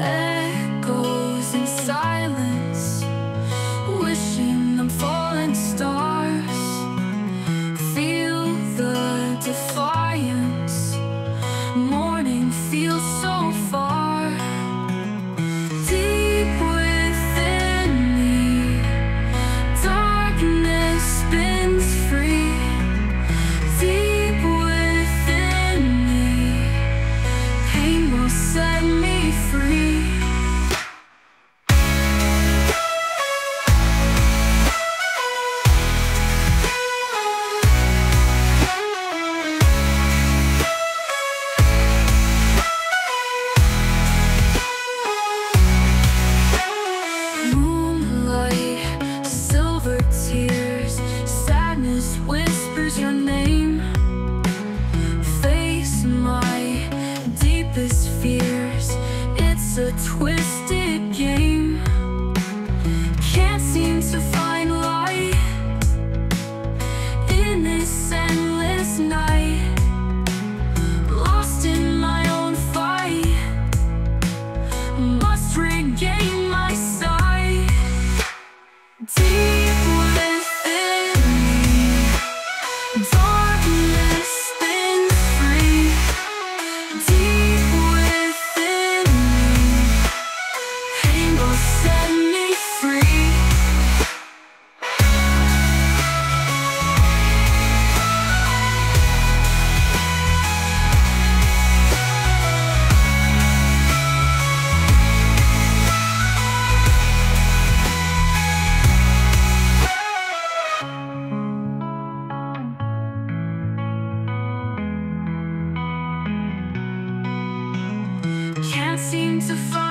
echoes inside. a twisted to find